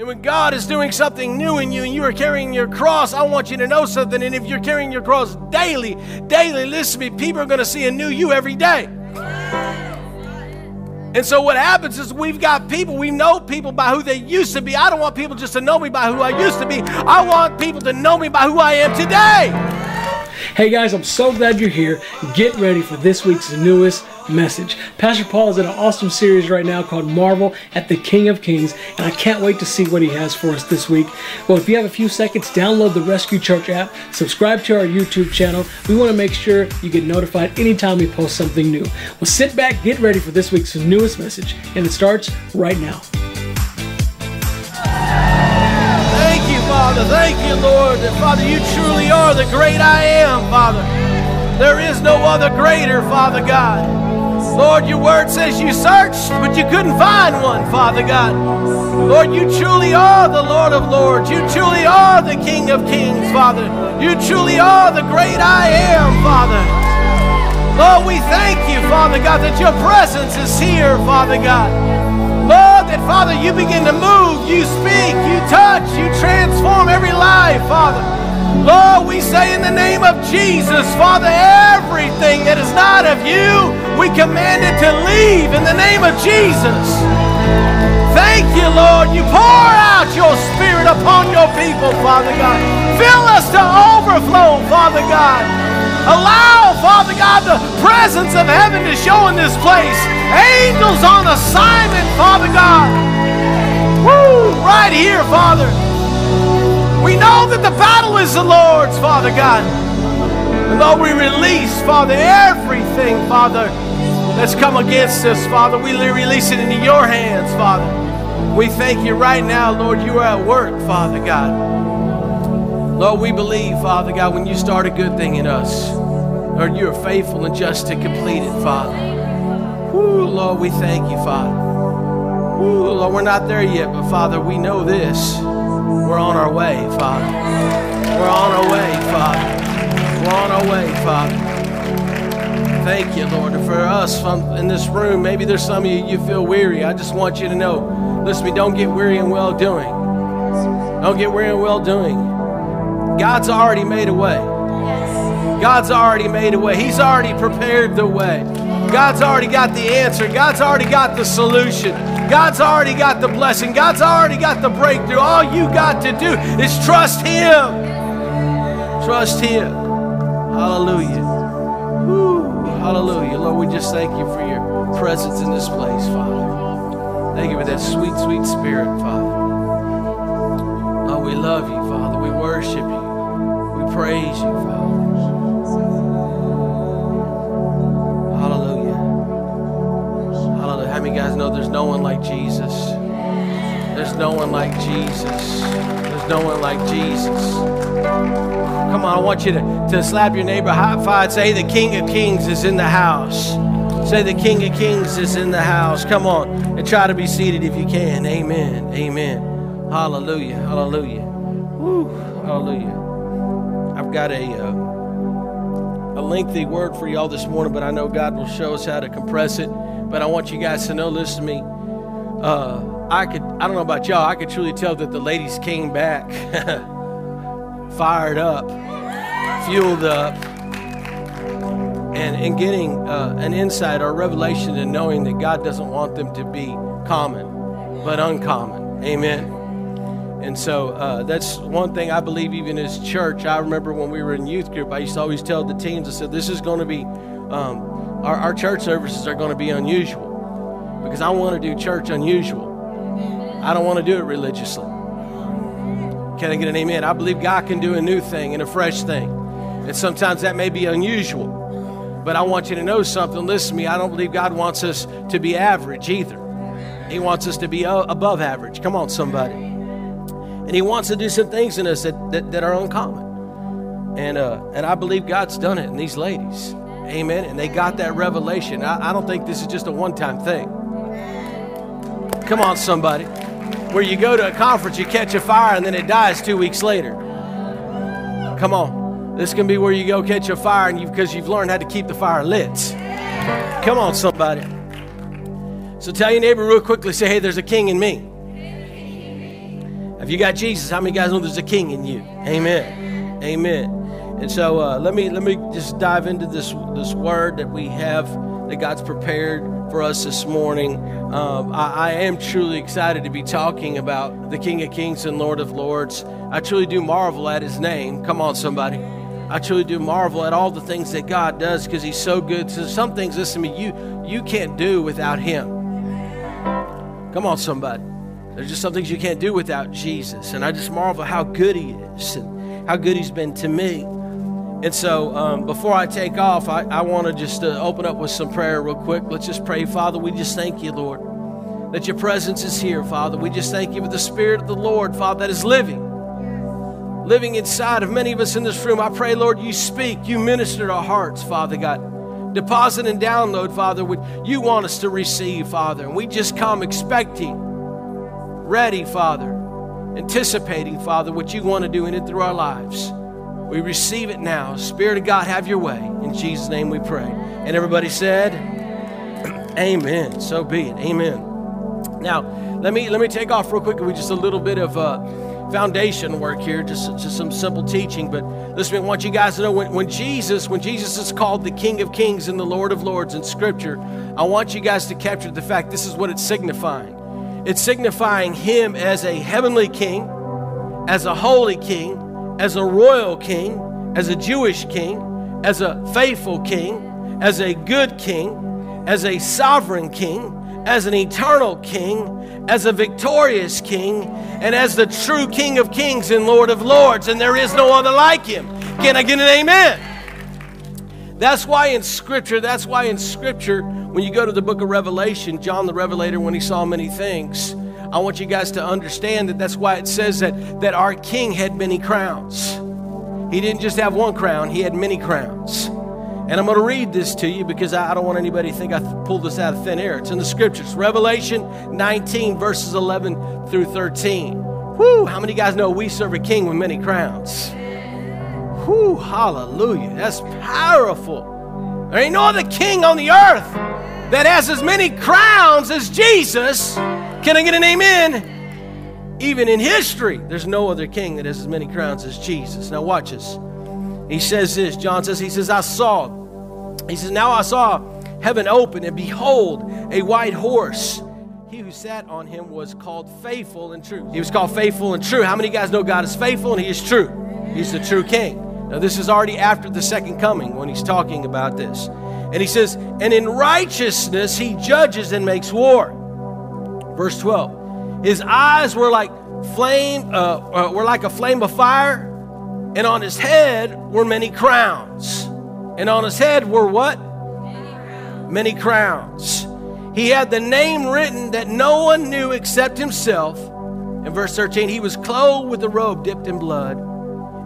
And when God is doing something new in you and you are carrying your cross, I want you to know something. And if you're carrying your cross daily, daily, listen to me, people are going to see a new you every day. And so what happens is we've got people, we know people by who they used to be. I don't want people just to know me by who I used to be. I want people to know me by who I am today. Hey guys, I'm so glad you're here. Get ready for this week's newest message. Pastor Paul is in an awesome series right now called Marvel at the King of Kings, and I can't wait to see what he has for us this week. Well, if you have a few seconds, download the Rescue Church app, subscribe to our YouTube channel. We want to make sure you get notified anytime we post something new. Well, sit back, get ready for this week's newest message, and it starts right now. Father. Thank you, Lord. That, Father, you truly are the great I am, Father. There is no other greater, Father God. Lord, your word says you searched, but you couldn't find one, Father God. Lord, you truly are the Lord of Lords. You truly are the King of Kings, Father. You truly are the great I am, Father. Lord, we thank you, Father God, that your presence is here, Father God. Lord, that Father, you begin to move, you speak, you touch, you transform every life, Father. Lord, we say in the name of Jesus, Father, everything that is not of you, we command it to leave in the name of Jesus. Thank you, Lord. You pour out your spirit upon your people, Father God. Fill us to overflow, Father God. Allow, Father God, the presence of heaven to show in this place. Angels on assignment, Father God. Woo! Right here, Father. We know that the battle is the Lord's, Father God. And Lord, we release, Father, everything, Father, that's come against us, Father. We release it into your hands, Father. We thank you right now, Lord, you are at work, Father God. Lord, we believe, Father God, when you start a good thing in us, Lord, you are faithful and just to complete it, Father. Woo, Lord, we thank you, Father. Woo, Lord, we're not there yet, but Father, we know this. We're on our way, Father. We're on our way, Father. We're on our way, Father. Thank you, Lord. For us in this room, maybe there's some of you you feel weary. I just want you to know, listen to me, don't get weary in well doing. Don't get weary in well doing. God's already made a way. God's already made a way. He's already prepared the way. God's already got the answer. God's already got the solution. God's already got the blessing. God's already got the breakthrough. All you got to do is trust Him. Trust Him. Hallelujah. Woo. Hallelujah. Lord, we just thank you for your presence in this place, Father. Thank you for that sweet, sweet spirit, Father. Oh, we love you, Father. We worship you. We praise you, Father. Guys know there's no one like Jesus? There's no one like Jesus. There's no one like Jesus. Come on, I want you to, to slap your neighbor high five. Say, The King of Kings is in the house. Say, The King of Kings is in the house. Come on, and try to be seated if you can. Amen. Amen. Hallelujah. Hallelujah. Woo. Hallelujah. I've got a. Uh, a lengthy word for y'all this morning, but I know God will show us how to compress it. But I want you guys to know, listen to me. Uh, I could, I don't know about y'all, I could truly tell that the ladies came back fired up, fueled up, and, and getting uh, an insight or revelation and knowing that God doesn't want them to be common, but uncommon. Amen. And so uh, that's one thing I believe, even as church. I remember when we were in youth group, I used to always tell the teens, I said, this is going to be, um, our, our church services are going to be unusual because I want to do church unusual. I don't want to do it religiously. Can I get an amen? I believe God can do a new thing and a fresh thing. And sometimes that may be unusual. But I want you to know something. Listen to me. I don't believe God wants us to be average either. He wants us to be above average. Come on, somebody. And He wants to do some things in us that, that, that are uncommon. And, uh, and I believe God's done it in these ladies. Amen. And they got that revelation. I, I don't think this is just a one time thing. Come on, somebody. Where you go to a conference, you catch a fire, and then it dies two weeks later. Come on. This can be where you go catch a fire and you, because you've learned how to keep the fire lit. Come on, somebody. So tell your neighbor real quickly say, hey, there's a king in me. Have you got Jesus? How many guys know there's a king in you? Amen. Amen. And so uh, let me let me just dive into this this word that we have that God's prepared for us this morning. Um, I, I, am truly excited to be talking about the King of Kings and Lord of Lords. I truly do marvel at His name. Come on, somebody. I truly do marvel at all the things that God does because He's so good. So some things, listen to me, you you can't do without Him. Come on, somebody. There's just some things you can't do without Jesus, and I just marvel how good He is and how good He's been to me. And so, um, before I take off, I, I want to just uh, open up with some prayer real quick. Let's just pray. Father, we just thank you, Lord, that your presence is here, Father. We just thank you for the Spirit of the Lord, Father, that is living, living inside of many of us in this room. I pray, Lord, you speak, you minister to our hearts, Father God. Deposit and download, Father, what you want us to receive, Father. And we just come expecting, ready, Father, anticipating, Father, what you want to do in it through our lives. We receive it now. Spirit of God, have your way. In Jesus' name we pray. And everybody said, Amen. So be it. Amen. Now, let me let me take off real quick with just a little bit of uh, foundation work here, just, just some simple teaching. But listen, I want you guys to know when, when Jesus, when Jesus is called the King of Kings and the Lord of Lords in Scripture, I want you guys to capture the fact this is what it's signifying. It's signifying him as a heavenly king, as a holy king, as a royal king, as a Jewish king, as a faithful king, as a good king, as a sovereign king, as an eternal king, as a victorious king, and as the true King of kings and Lord of lords, and there is no other like him. Can I get an amen? That's why in Scripture, that's why in Scripture, when you go to the book of Revelation, John the Revelator, when he saw many things, I want you guys to understand that that's why it says that, that our king had many crowns. He didn't just have one crown, he had many crowns. And I'm going to read this to you because I don't want anybody to think I pulled this out of thin air. It's in the scriptures. Revelation 19, verses 11 through 13. Whoo, how many guys know we serve a king with many crowns? Whoo, hallelujah. That's powerful. There ain't no other king on the earth that has as many crowns as Jesus. Can I get an amen? Even in history, there's no other king that has as many crowns as Jesus. Now, watch this. He says this John says, He says, I saw. He says, Now I saw heaven open, and behold, a white horse. He who sat on him was called faithful and true. He was called faithful and true. How many guys know God is faithful and He is true? He's the true king. Now, this is already after the second coming when he's talking about this. And he says, And in righteousness he judges and makes war. Verse 12. His eyes were like flame, uh, uh, were like a flame of fire, and on his head were many crowns. And on his head were what? Many crowns. He had the name written that no one knew except himself. In verse 13, he was clothed with a robe dipped in blood,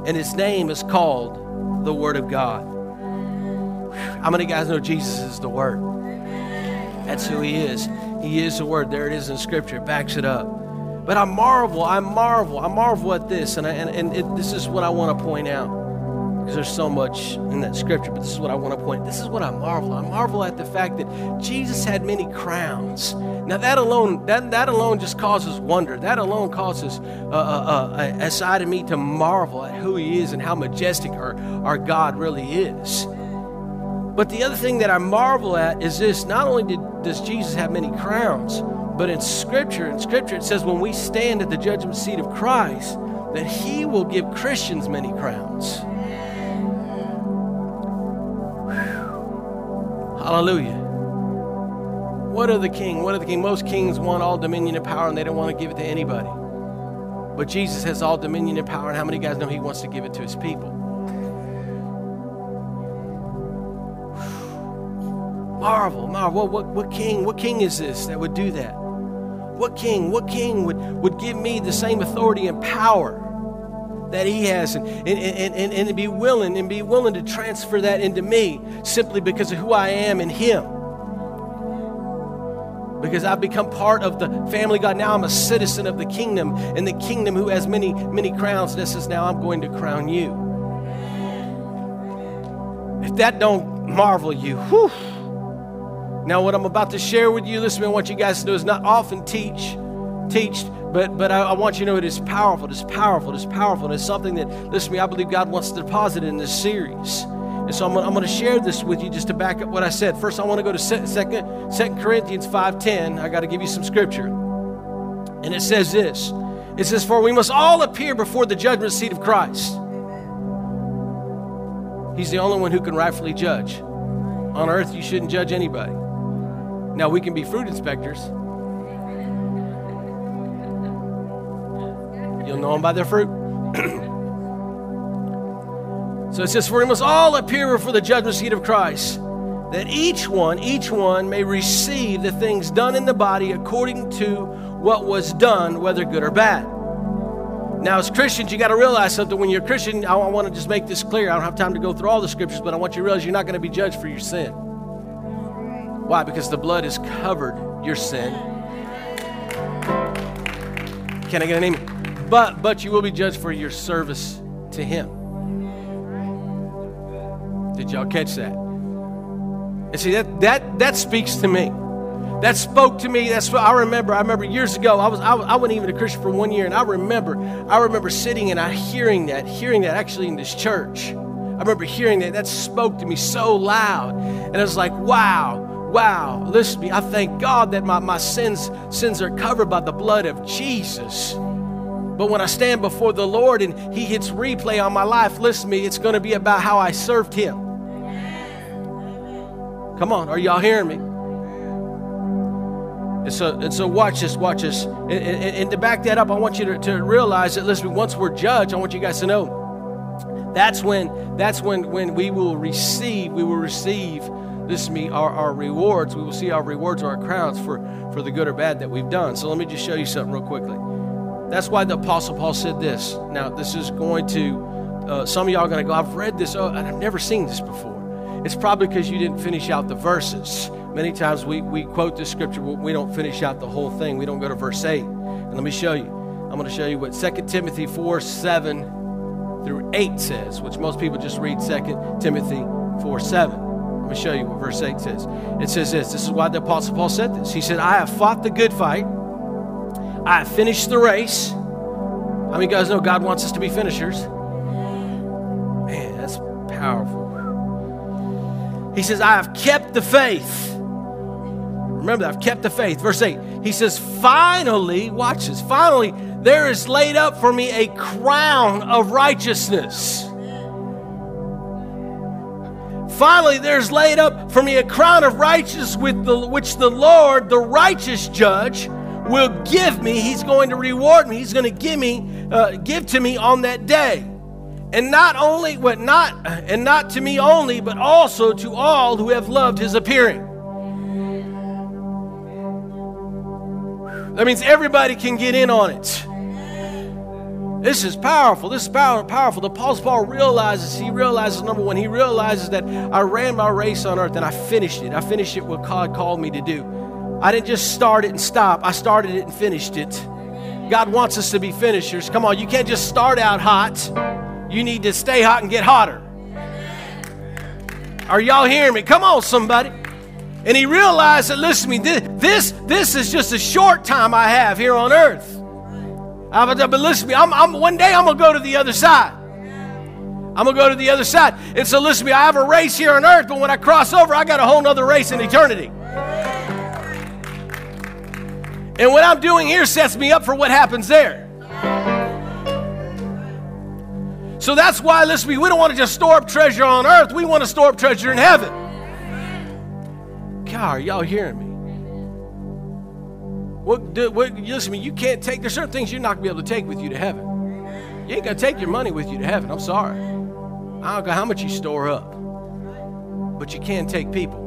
and his name is called the Word of God. How many guys know Jesus is the Word? That's who he is. He is the word. There it is in Scripture. It backs it up. But I marvel, I marvel, I marvel at this, and, I, and, and it, this is what I want to point out. Because there's so much in that scripture, but this is what I want to point. This is what I marvel. I marvel at the fact that Jesus had many crowns. Now that alone, that, that alone just causes wonder. That alone causes uh, uh, uh, a side of me to marvel at who He is and how majestic our, our God really is. But the other thing that I marvel at is this not only did, does Jesus have many crowns, but in Scripture, in Scripture it says when we stand at the judgment seat of Christ, that He will give Christians many crowns. Hallelujah. What are the king? What are the king? Most kings want all dominion and power and they don't want to give it to anybody. But Jesus has all dominion and power, and how many guys know He wants to give it to His people? Marvel, marvel. What, what, what king, what king is this that would do that? What king, what king would, would give me the same authority and power that he has and, and, and, and, be willing and be willing to transfer that into me simply because of who I am in him? because I've become part of the family God. Now I'm a citizen of the kingdom, and the kingdom who has many, many crowns. This is now I'm going to crown you. If that don't marvel you, whew, now, what I'm about to share with you, listen, I want you guys to know is not often teach, teach But, but I, I, want you to know it is powerful. It is powerful. It is powerful. And it's something that, listen to me, I believe God wants to deposit in this series. And so I'm, I'm going to share this with you just to back up what I said. First, I want to go to 2, 2 Corinthians 5.10. I got to give you some scripture. And it says this. It says, For we must all appear before the judgment seat of Christ. He's the only one who can rightfully judge. On earth, you shouldn't judge anybody. Now, we can be fruit inspectors. You'll know them by their fruit. so it says, For we must all appear before the judgment seat of Christ, that each one, each one may receive the things done in the body according to what was done, whether good or bad. Now, as Christians, you got to realize something. When you're a Christian, I want to just make this clear. I don't have time to go through all the scriptures, but I want you to realize you're not going to be judged for your sin. Why? Because the blood has covered your sin. Can I get an amen? But but you will be judged for your service to him. Did y'all catch that? And see that that that speaks to me. That spoke to me. That's what I remember. I remember years ago. I was I, I wasn't even a Christian for one year, and I remember I remember sitting and I hearing that, hearing that actually in this church. I remember hearing that. That spoke to me so loud, and I was like, wow wow, listen to me. I thank God that my, my sins, sins are covered by the blood of Jesus. But when I stand before the Lord and He hits replay on my life, listen to me, it's going to be about how I served Him. Come on, are y'all hearing me? And so, and so watch this, watch this. And, and, and to back that up, I want you to, to realize that, listen, once we're judged, I want you guys to know that's when that's when when we will receive, we will receive this me our, our rewards. We will see our rewards or our crowns for, for the good or bad that we've done. So let me just show you something real quickly. That's why the Apostle Paul said this. Now, this is going to, uh, some of y'all are going to go, I've read this, oh, and I've never seen this before. It's probably because you didn't finish out the verses. Many times we, we quote this scripture, but we don't finish out the whole thing. We don't go to verse 8. And let me show you. I'm going to show you what 2 Timothy 4 7 through 8 says, which most people just read 2 Timothy 4 7. Let me show you what verse 8 says. It says this. This is why the Apostle Paul said this. He said, I have fought the good fight. I finished the race. How many guys know God wants us to be finishers? Man, that's powerful. He says, I have kept the faith. Remember that, I've kept the faith. Verse 8, he says, Finally, watch this, finally, there is laid up for me a crown of righteousness. Finally, there's laid up for me a crown of righteousness with the, which the Lord, the righteous judge, will give me. He's going to reward me. He's going to give me, uh, give to me on that day. And not only, what not, and not to me only, but also to all who have loved his appearing. That means everybody can get in on it. This is powerful. This is powerful. powerful. The Apostle Paul realizes, he realizes, number one, he realizes that I ran my race on earth and I finished it. I finished it what God called me to do. I didn't just start it and stop. I started it and finished it. God wants us to be finishers. Come on, you can't just start out hot. You need to stay hot and get hotter. Are y'all hearing me? Come on, somebody. And he realized that, listen to me, this, this, is just a short time I have here on earth. But listen to me, I'm, I'm, one day I'm going to go to the other side. I'm going to go to the other side. And so, listen to me, I have a race here on earth, but when I cross over, I got a whole other race in eternity. And what I'm doing here sets me up for what happens there. So that's why, listen to me, we don't want to just store up treasure on earth. We want to store up treasure in heaven. God, are y'all hearing me? What, what, listen to me, you can't take, there's certain things you're not going to be able to take with you to heaven. You ain't going to take your money with you to heaven. I'm sorry. I don't care how much you store up. But you can't take people.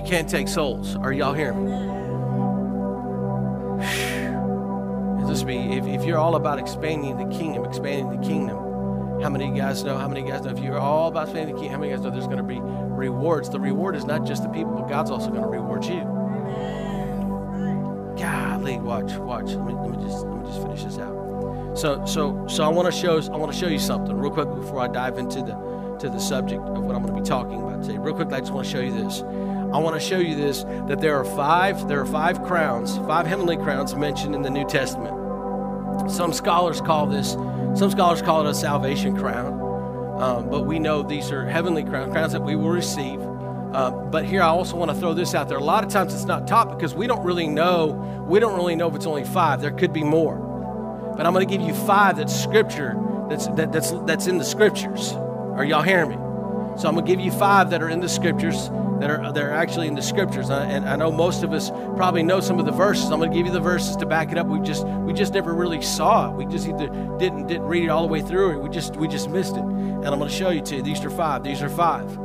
You can't take souls. Are y'all hearing to me, if, if you're all about expanding the kingdom, expanding the kingdom, how many of you guys know? How many of you guys know? If you're all about expanding the kingdom, how many of you guys know there's going to be rewards? The reward is not just the people, but God's also going to reward you. Golly, watch, watch. Let me, let me just let me just finish this out. So so so I want to show I want to show you something real quick before I dive into the to the subject of what I'm going to be talking about today. Real quick, I just want to show you this. I want to show you this that there are five there are five crowns, five heavenly crowns mentioned in the New Testament. Some scholars call this some scholars call it a salvation crown. Um, but we know these are heavenly crowns, crowns that we will receive. Uh, but here I also want to throw this out there. A lot of times it's not taught because we don't really know. We don't really know if it's only five. There could be more. But I'm going to give you five that's scripture. That's that, that's that's in the scriptures. Are y'all hearing me? So I'm going to give you five that are in the scriptures that are that are actually in the scriptures. And I know most of us probably know some of the verses. I'm going to give you the verses to back it up. We just we just never really saw it. We just either didn't didn't read it all the way through, or we just we just missed it. And I'm going to show you two. These are five. These are five.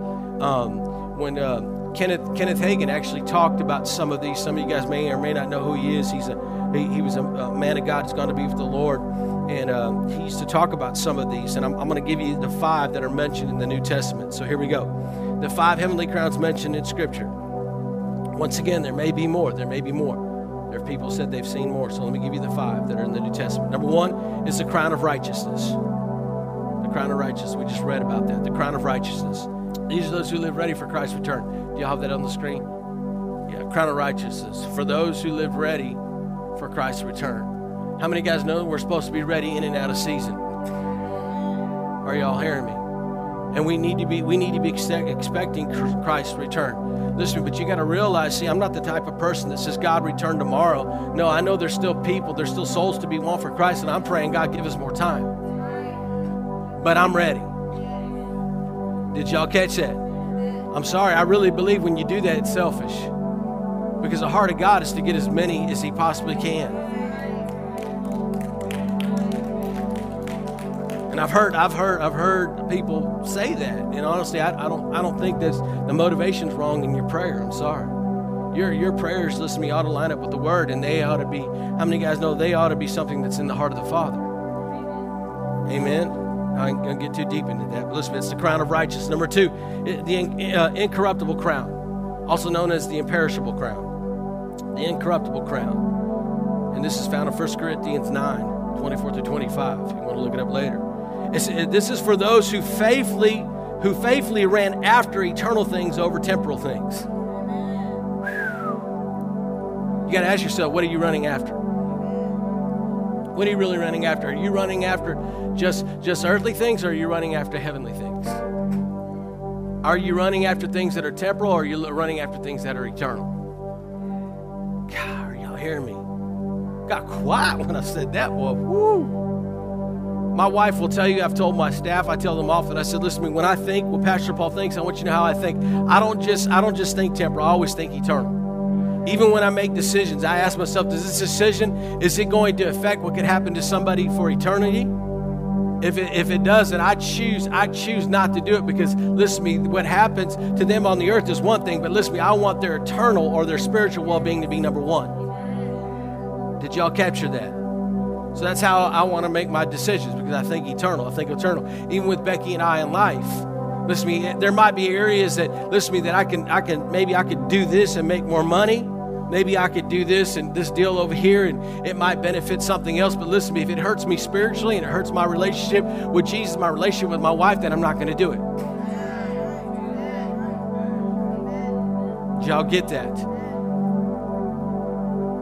Um, when uh, Kenneth Kenneth Hagin actually talked about some of these, some of you guys may or may not know who he is. He's a he, he was a, a, man of God who's going to be with the Lord. And uh, he used to talk about some of these. And I'm, I'm going to give you the five that are mentioned in the New Testament. So here we go. The five heavenly crowns mentioned in Scripture. Once again, there may be more. There may be more. There are people said they've seen more. So let me give you the five that are in the New Testament. Number one is the crown of righteousness. The crown of righteousness. We just read about that. The crown of righteousness. These are those who live ready for Christ's return. Do y'all have that on the screen? Yeah, crown of righteousness. For those who live ready for Christ's return. How many guys know we're supposed to be ready in and out of season? Are y'all hearing me? And we need to be we need to be expecting Christ's return. Listen, but you got to realize, see, I'm not the type of person that says God return tomorrow. No, I know there's still people, there's still souls to be won for Christ, and I'm praying God give us more time. But I'm ready. Did y'all catch that? I'm sorry, I really believe when you do that, it's selfish. Because the heart of God is to get as many as He possibly can. And I've heard, I've heard, I've heard people say that. And honestly, I, I don't, I don't think that the motivation's wrong in your prayer. I'm sorry. Your, your prayers, listen to me, ought to line up with the Word, and they ought to be. How many guys know they ought to be something that's in the heart of the Father? Amen. I ain't gonna get too deep into that. But listen, it's the crown of righteousness. Number two, the uh, incorruptible crown, also known as the imperishable crown the incorruptible crown. And this is found in 1 Corinthians 9 24 through 25, if you want to look it up later. It's, it, this is for those who faithfully, who faithfully ran after eternal things over temporal things. You got to ask yourself, what are you running after? What are you really running after? Are you running after just, just earthly things or are you running after heavenly things? Are you running after things that are temporal or are you running after things that are eternal? God, are y'all hearing me? Got quiet when I said that, boy. Woo. My wife will tell you, I've told my staff, I tell them often, I said, listen to me, when I think what Pastor Paul thinks, I want you to know how I think. I don't just I don't just think temporal, I always think eternal. Even when I make decisions, I ask myself, does this decision, is it going to affect what could happen to somebody for eternity? If it, if it doesn't, I choose I choose not to do it because listen me, what happens to them on the earth is one thing, but listen me, I want their eternal or their spiritual well-being to be number one. Did y'all capture that? So that's how I want to make my decisions because I think eternal. I think eternal. Even with Becky and I in life. Listen to me, there might be areas that listen to me that I can I can maybe I could do this and make more money maybe I could do this and this deal over here and it might benefit something else. But listen to me, if it hurts me spiritually and it hurts my relationship with Jesus, my relationship with my wife, then I'm not going to do it. Did y'all get that?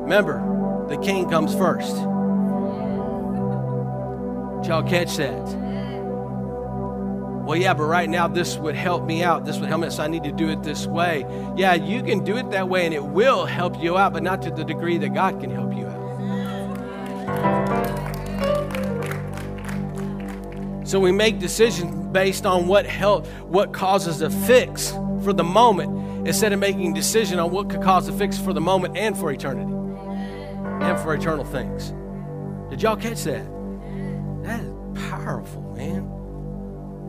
Remember, the king comes first. Did y'all catch that? Well, yeah, but right now this would help me out. This would help me, so I need to do it this way. Yeah, you can do it that way and it will help you out, but not to the degree that God can help you out. So we make decisions based on what help, what causes a fix for the moment, instead of making decision on what could cause a fix for the moment and for eternity. And for eternal things. Did y'all catch that? That is powerful, man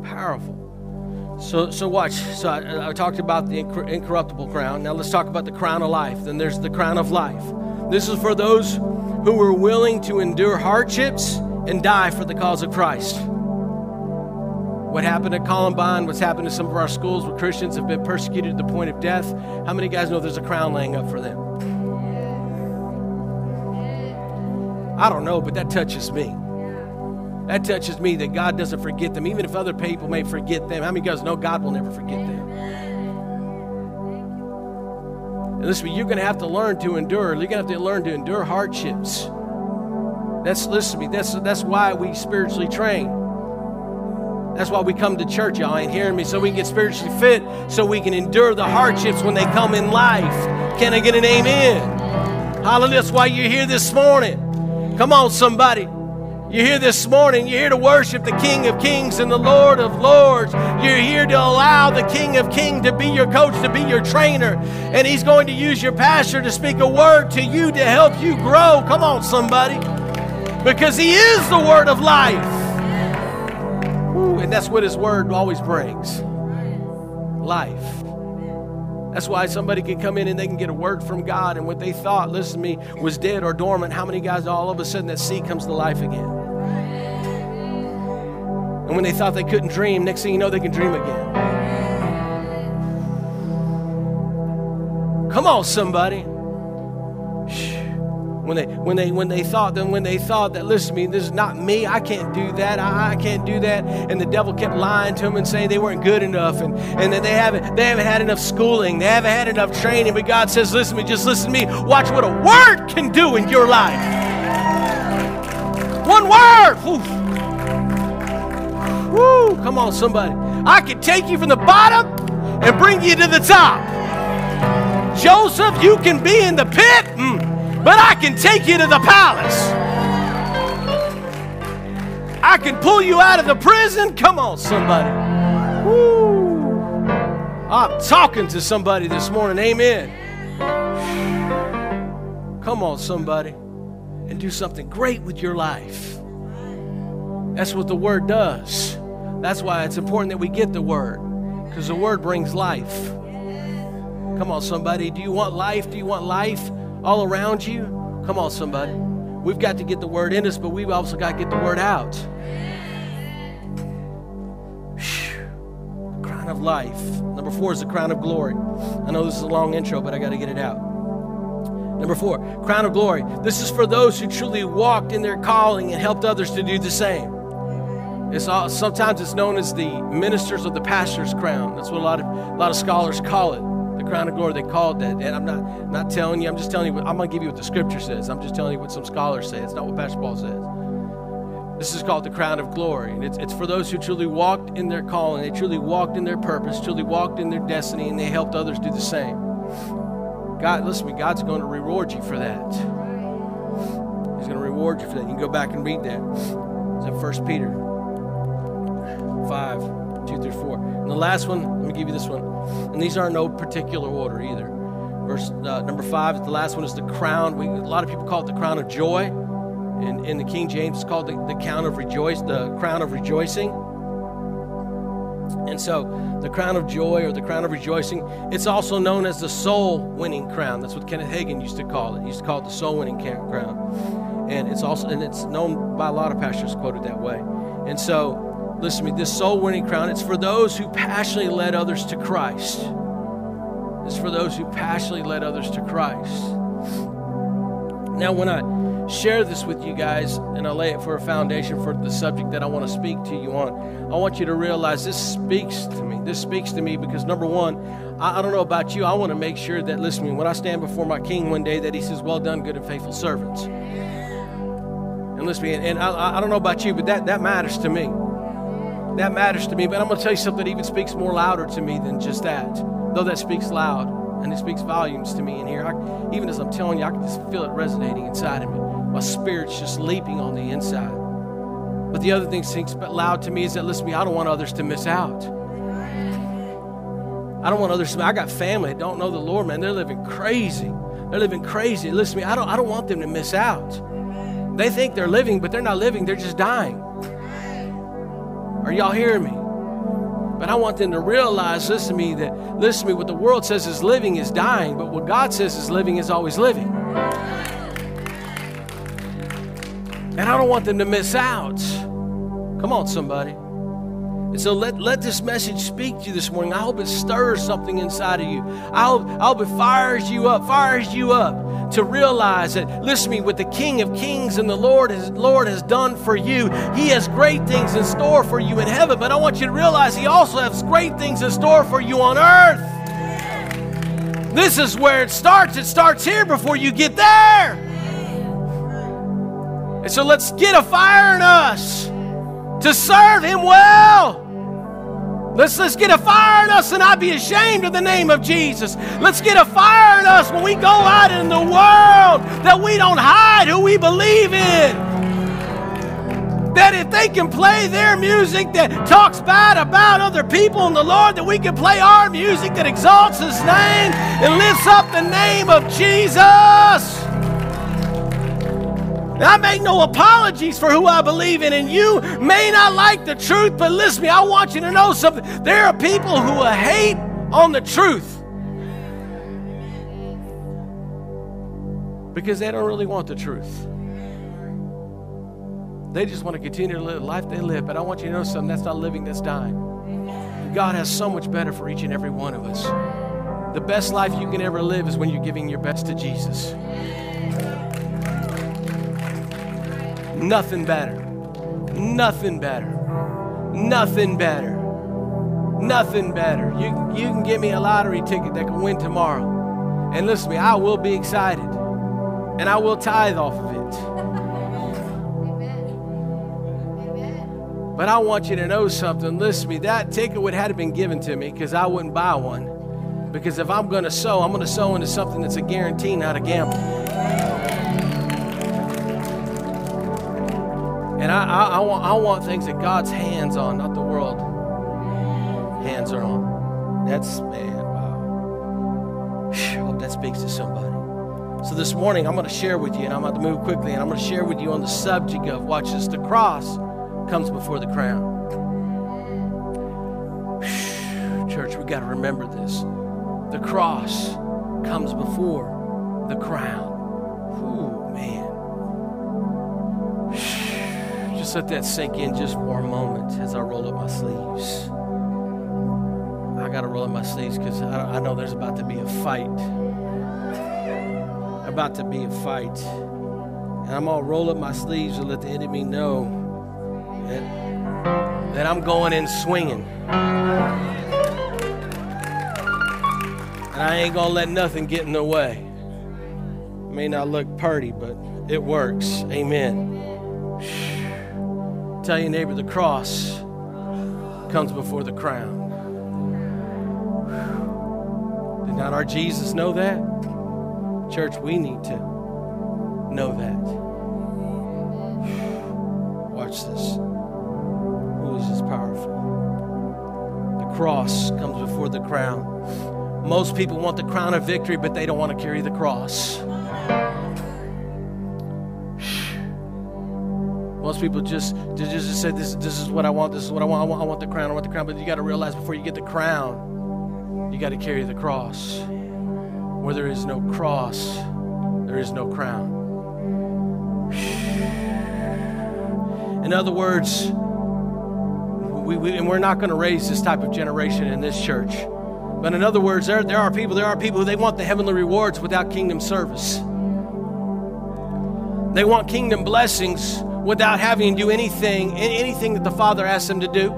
powerful. So, so watch. So I, I talked about the incorruptible crown. Now let's talk about the crown of life. Then there's the crown of life. This is for those who are willing to endure hardships and die for the cause of Christ. What happened at Columbine, what's happened to some of our schools where Christians have been persecuted to the point of death. How many guys know there's a crown laying up for them? I don't know, but that touches me. That touches me that God doesn't forget them. Even if other people may forget them, how many guys know God will never forget them? And listen, you're going to have to learn to endure. You're going to have to learn to endure hardships. That's listen to me. That's that's why we spiritually train. That's why we come to church, y'all ain't hearing me, so we can get spiritually fit, so we can endure the hardships when they come in life. Can I get an amen? Hallelujah. That's why you're here this morning. Come on, somebody. You're here this morning. You're here to worship the King of Kings and the Lord of Lords. You're here to allow the King of Kings to be your coach, to be your trainer. And He's going to use your pastor to speak a word to you to help you grow. Come on, somebody. Because He is the word of life. Ooh, and that's what His word always brings life. That's why somebody can come in and they can get a word from God, and what they thought, listen to me, was dead or dormant. How many guys all of a sudden that seed comes to life again? And when they thought they couldn't dream, next thing you know, they can dream again. Come on, somebody. When they, when they, when they thought, then when they thought that, listen to me, this is not me. I can't do that. I, I can't do that. And the devil kept lying to them and saying they weren't good enough, and, and that they haven't, they haven't had enough schooling, they haven't had enough training. But God says, listen to me, just listen to me. Watch what a word can do in your life. One word. Whew. Come on, somebody. I can take you from the bottom and bring you to the top. Joseph, you can be in the pit, mm, but I can take you to the palace. I can pull you out of the prison. Come on, somebody. Woo. I'm talking to somebody this morning. Amen. Come on, somebody, and do something great with your life. That's what the word does. That's why it's important that we get the word, because the word brings life. Come on, somebody. Do you want life? Do you want life all around you? Come on, somebody. We've got to get the word in us, but we've also got to get the word out. Crown of life. Number four is the crown of glory. I know this is a long intro, but I got to get it out. Number four, crown of glory. This is for those who truly walked in their calling and helped others to do the same. It's all, sometimes it's known as the ministers of the pastor's crown. That's what a lot of a lot of scholars call it. The crown of glory. They call it that. And I'm not not telling you. I'm just telling you. What, I'm going to give you what the scripture says. I'm just telling you what some scholars say. It's not what Pastor Paul says. This is called the crown of glory. And it's, it's for those who truly walked in their calling, they truly walked in their purpose, truly walked in their destiny, and they helped others do the same. God, listen to me, God's going to reward you for that. He's going to reward you for that. You can go back and read that. It's in 1 Peter 5, 2 through 4. And the last one, let me give you this one. And these are no particular order either. Verse uh, number 5, the last one is the crown. We, a lot of people call it the crown of joy. In, in the King James, it's called the, the crown of rejoice, the crown of rejoicing. And so, the crown of joy or the crown of rejoicing, it's also known as the soul winning crown. That's what Kenneth Hagin used to call it. He used to call it the soul winning crown. And it's also, and it's known by a lot of pastors quoted that way. And so, Listen to me, this soul winning crown, it's for those who passionately led others to Christ. It's for those who passionately led others to Christ. Now, when I share this with you guys and I lay it for a foundation for the subject that I want to speak to you on, I want you to realize this speaks to me. This speaks to me because, number one, I, I don't know about you, I want to make sure that, listen to me, when I stand before my king one day, that he says, Well done, good and faithful servants. And listen to me, and, I, I don't know about you, but that, that matters to me. That matters to me, but I'm going to tell you something that even speaks more louder to me than just that. Though that speaks loud and it speaks volumes to me in here. I, even as I'm telling you, I can just feel it resonating inside of me. My spirit's just leaping on the inside. But the other thing that speaks loud to me is that, listen me, I don't want others to miss out. I don't want others. I got family that don't know the Lord, man. They're living crazy. They're living crazy. Listen to me, I don't, I don't want them to miss out. They think they're living, but they're not living, they're just dying. Are y'all hearing me? But I want them to realize, listen to me, that listen to me, what the world says is living is dying, but what God says is living is always living. And I don't want them to miss out. Come on, somebody. And so let, let this message speak to you this morning. I hope it stirs something inside of you. I hope, I hope it fires you up, fires you up to realize that, listen to me, what the King of Kings and the Lord has, Lord has done for you, He has great things in store for you in heaven. But I want you to realize He also has great things in store for you on earth. This is where it starts. It starts here before you get there. And so let's get a fire in us to serve Him well. Let's, let's get a fire in us and not be ashamed of the name of Jesus. Let's get a fire in us when we go out in the world that we don't hide who we believe in. That if they can play their music that talks bad about other people and the Lord, that we can play our music that exalts His name and lifts up the name of Jesus. I make no apologies for who I believe in, and you may not like the truth, but listen me, I want you to know something. There are people who hate on the truth because they don't really want the truth. They just want to continue to live the life they live, but I want you to know something that's not living, that's dying. God has so much better for each and every one of us. The best life you can ever live is when you're giving your best to Jesus. Nothing better. Nothing better. Nothing better. Nothing better. You, you can give me a lottery ticket that can win tomorrow. And listen to me, I will be excited. And I will tithe off of it. But I want you to know something. Listen to me, that ticket would have been given to me because I wouldn't buy one. Because if I'm going to sow, I'm going to sow into something that's a guarantee, not a gamble. And I, I, I, want, I want things that God's hands on, not the world hands are on. That's, man, wow. I hope that speaks to somebody. So this morning, I'm going to share with you, and I'm about to move quickly, and I'm going to share with you on the subject of, watch this, the cross comes before the crown. Church, we got to remember this. The cross comes before the crown. Let that sink in just for a moment as I roll up my sleeves. I got to roll up my sleeves because I, I know there's about to be a fight. About to be a fight. And I'm going to roll up my sleeves and let the enemy know that, that I'm going in swinging. And I ain't going to let nothing get in the way. It may not look pretty, but it works. Amen. Tell your neighbor the cross comes before the crown. Did not our Jesus know that? Church, we need to know that. Watch this. Who is this powerful? The cross comes before the crown. Most people want the crown of victory, but they don't want to carry the cross. Most people just, just, just say, this, this is what I want, this is what I want. I want, I want the crown, I want the crown. But you got to realize before you get the crown, you got to carry the cross. Where there is no cross, there is no crown. In other words, we, we, and we're not going to raise this type of generation in this church. But in other words, there, there are people, there are people who they want the heavenly rewards without kingdom service. They want kingdom blessings without having to do anything, anything that the Father asks them to do.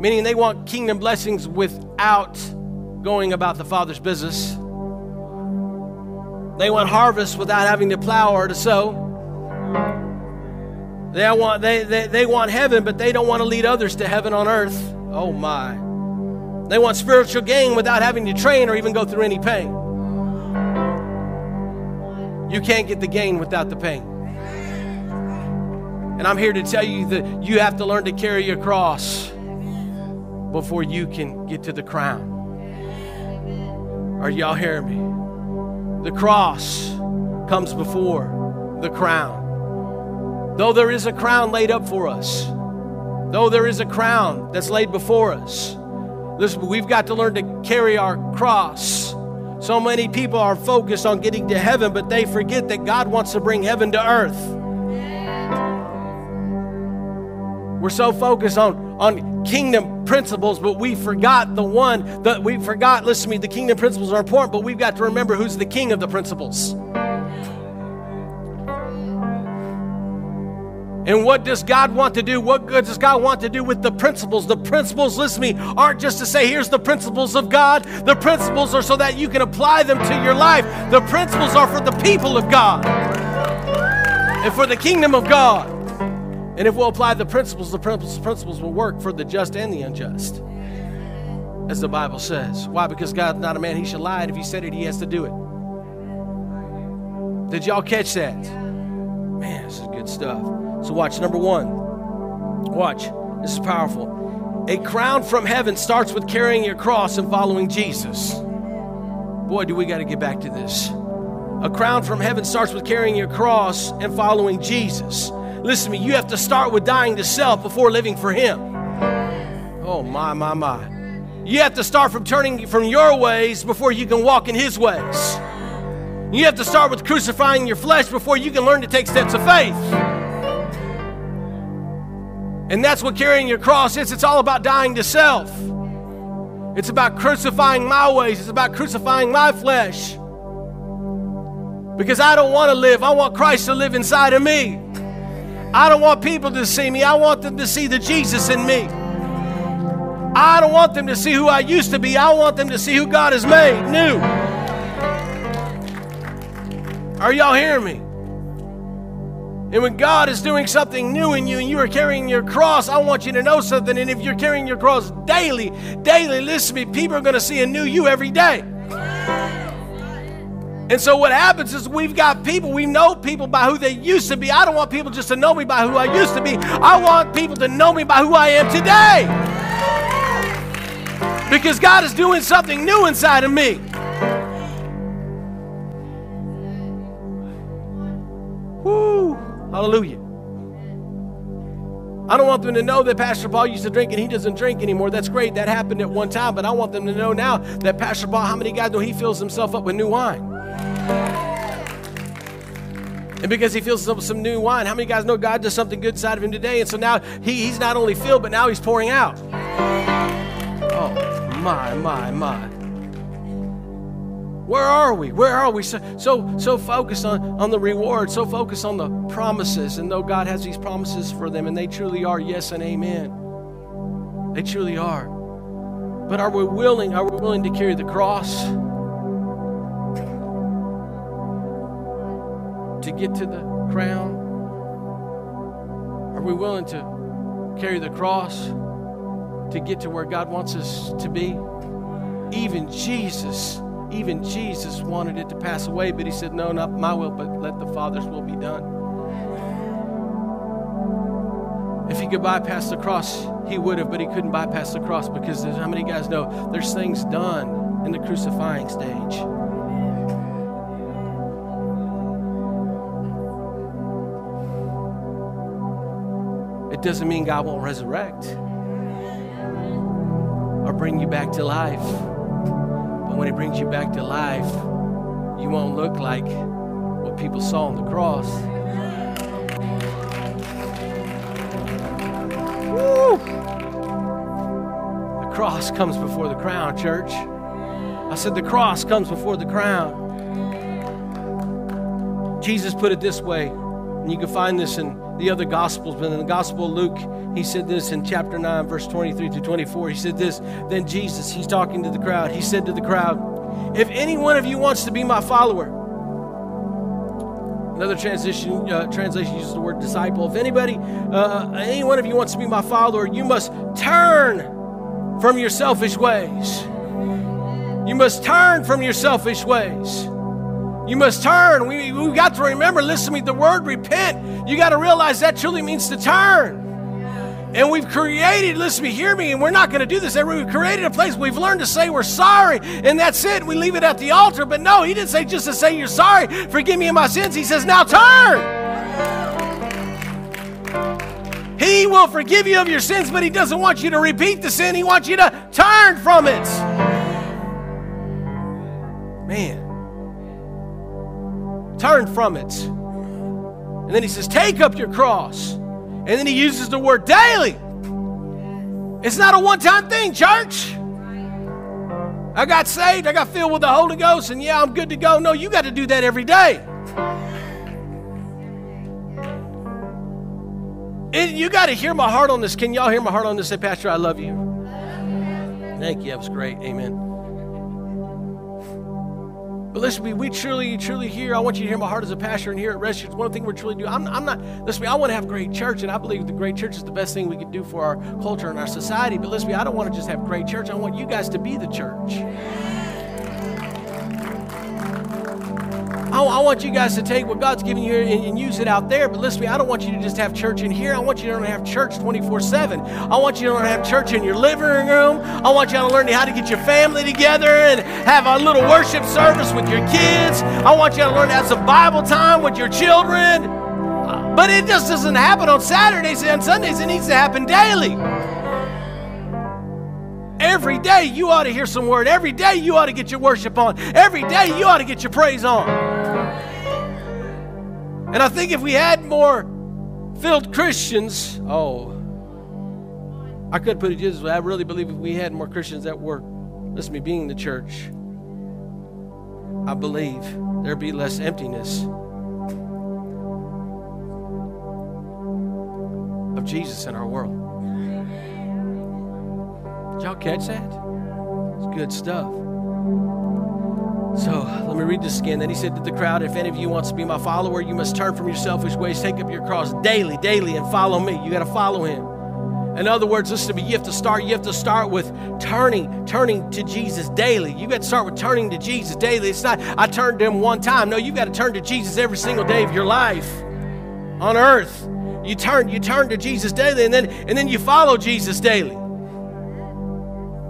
Meaning they want kingdom blessings without going about the Father's business. They want harvest without having to plow or to sow. They want, they, they, they want heaven, but they don't want to lead others to heaven on earth. Oh my. They want spiritual gain without having to train or even go through any pain. You can't get the gain without the pain. And I'm here to tell you that you have to learn to carry your cross before you can get to the crown. Are y'all hearing me? The cross comes before the crown. Though there is a crown laid up for us, though there is a crown that's laid before us, listen, we've got to learn to carry our cross. So many people are focused on getting to heaven, but they forget that God wants to bring heaven to earth. We're so focused on, on kingdom principles, but we forgot the one that we forgot. Listen to me, the kingdom principles are important, but we've got to remember who's the king of the principles. And what does God want to do? What good does God want to do with the principles? The principles, listen to me, aren't just to say, here's the principles of God. The principles are so that you can apply them to your life. The principles are for the people of God and for the kingdom of God. And if we'll apply the principles, the principles will work for the just and the unjust, as the Bible says. Why? Because God's not a man, he should lie, and if he said it, he has to do it. Did y'all catch that? Man, this is good stuff. So, watch number one. Watch. This is powerful. A crown from heaven starts with carrying your cross and following Jesus. Boy, do we got to get back to this. A crown from heaven starts with carrying your cross and following Jesus. Listen to me, you have to start with dying to self before living for Him. Oh, my, my, my. You have to start from turning from your ways before you can walk in His ways. You have to start with crucifying your flesh before you can learn to take steps of faith. And that's what carrying your cross is. It's all about dying to self. It's about crucifying my ways. It's about crucifying my flesh. Because I don't want to live. I want Christ to live inside of me. I don't want people to see me. I want them to see the Jesus in me. I don't want them to see who I used to be. I want them to see who God has made new. Are y'all hearing me? And when God is doing something new in you and you are carrying your cross, I want you to know something. And if you're carrying your cross daily, daily, listen to me, people are going to see a new you every day. And so what happens is we've got people, we know people by who they used to be. I don't want people just to know me by who I used to be. I want people to know me by who I am today. Because God is doing something new inside of me. Woo! Hallelujah. I don't want them to know that Pastor Paul used to drink and he doesn't drink anymore. That's great. That happened at one time. But I want them to know now that Pastor Paul, how many guys know he fills himself up with new wine? And because he up some new wine, how many guys know God does something good inside of him today? And so now he, he's not only filled, but now he's pouring out. Oh, my, my, my. Where are we? Where are we? So, so, so focused on, on the reward, so focused on the promises, and though God has these promises for them, and they truly are yes and amen. They truly are. But are we willing? Are we willing to carry the cross to get to the crown? Are we willing to carry the cross to get to where God wants us to be? Even Jesus even Jesus wanted it to pass away, but he said, No, not my will, but let the Father's will be done. If he could bypass the cross, he would have, but he couldn't bypass the cross because how many guys know there's things done in the crucifying stage? It doesn't mean God won't resurrect or bring you back to life But when He brings you back to life, you won't look like what people saw on the cross. Woo! The cross comes before the crown, church. I said, the cross comes before the crown. Jesus put it this way, and you can find this in the other Gospels, but in the Gospel of Luke, he said this in chapter 9, verse 23 to 24. He said this, then Jesus, he's talking to the crowd, he said to the crowd, If any one of you wants to be my follower, Another transition, uh, translation uses the word disciple. If anybody, uh, any one of you wants to be my follower, you must turn from your selfish ways. You must turn from your selfish ways. You must turn. We, we've got to remember, listen to me, the word repent, you got to realize that truly means to turn. And we've created, listen to me, hear me, and we're not going to do this. We've created a place we've learned to say we're sorry, and that's it. We leave it at the altar. But no, he didn't say just to say you're sorry, forgive me of my sins. He says, now turn. He will forgive you of your sins, but he doesn't want you to repeat the sin. He wants you to turn from it. Man. Turn from it. And then he says, Take up your cross. And then he uses the word daily. It's not a one time thing, church. I got saved, I got filled with the Holy Ghost, and yeah, I'm good to go. No, you got to do that every day. You got to hear my heart on this. Can y'all hear my heart on this? Say, Pastor, I love you. Thank you. That was great. Amen. But listen to me, we truly, truly hear. I want you to hear my heart as a pastor and here at. It's one thing we're truly doing. I'm, I'm not, listen to me, I want to have great church, and I believe the great church is the best thing we can do for our culture and our society. But listen to me, I don't want to just have great church. I want you guys to be the church. I, I want you guys to take what God's given you and, and, use it out there. But listen to me, I don't want you to just have church in here. I want you to have church 24 7. I want you to have church in your living room. I want you to learn how to get your family together and have a little worship service with your kids. I want you to learn to have some Bible time with your children. But it just doesn't happen on Saturdays and Sundays. It needs to happen daily. Every day you ought to hear some word. Every day you ought to get your worship on. Every day you ought to get your praise on. And I think if we had more filled Christians, oh, I could put it this way. I really believe if we had more Christians that were, listen to me, being the church, I believe there'd be less emptiness of Jesus in our world. Did y'all catch that? It's good stuff. So let me read this again. Then he said to the crowd, If any of you wants to be my follower, you must turn from your selfish ways, take up your cross daily, daily, and follow me. You got to follow him. In other words, listen to me. You have to start. You have to start with turning, turning to Jesus daily. You got to start with turning to Jesus daily. It's not I turned to him one time. No, you got to turn to Jesus every single day of your life on earth. You turn, you turn to Jesus daily, and then and then you follow Jesus daily.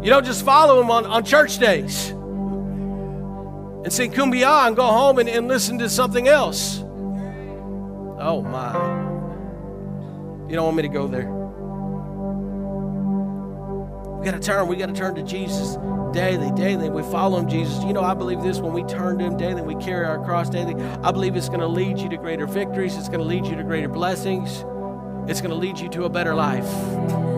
You don't just follow him on, on church days and sing kumbaya and go home and, and listen to something else. Oh my. You don't want me to go there. We got to turn. We got to turn to Jesus daily, daily. We follow him, Jesus. You know, I believe this when we turn to him daily, we carry our cross daily. I believe it's going to lead you to greater victories. It's going to lead you to greater blessings. It's going to lead you to a better life.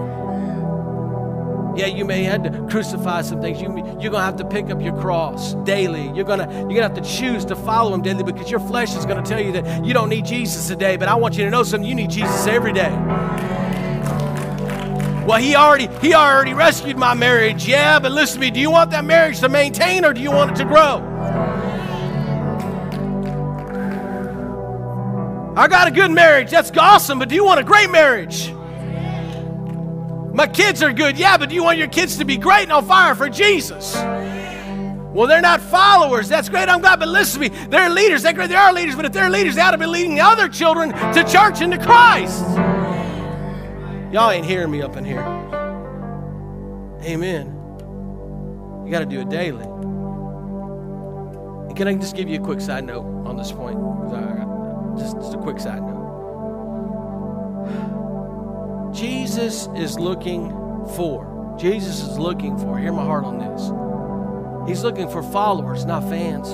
Yeah, you may have to crucify some things. You, you're going to have to pick up your cross daily. You're going to you're gonna have to choose to follow him daily because your flesh is going to tell you that you don't need Jesus today. But I want you to know something. You need Jesus every day. Well, he already he already rescued my marriage. Yeah, but listen to me. Do you want that marriage to maintain or do you want it to grow? I got a good marriage. That's awesome. But do you want a great marriage? My kids are good, yeah, but do you want your kids to be great and on fire for Jesus? Well, they're not followers. That's great. I'm glad, but listen to me. They're leaders. They're great. They are leaders, but if they're leaders, they ought to be leading the other children to church and to Christ. Y'all ain't hearing me up in here. Amen. You got to do it daily. And can I just give you a quick side note on this point? Just, just a quick side note. Jesus is looking for. Jesus is looking for. Hear my heart on this. He's looking for followers, not fans.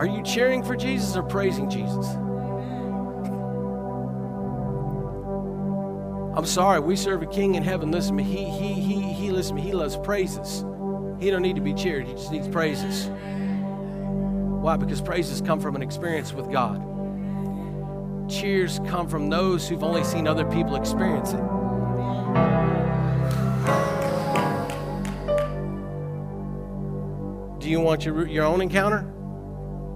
Are you cheering for Jesus or praising Jesus? I'm sorry, we serve a king in heaven. Listen to me. He he he he listen to me. He loves praises. He don't need to be cheered. He just needs praises. Why? Because praises come from an experience with God cheers come from those who've only seen other people experience it. Do you want your, your own encounter?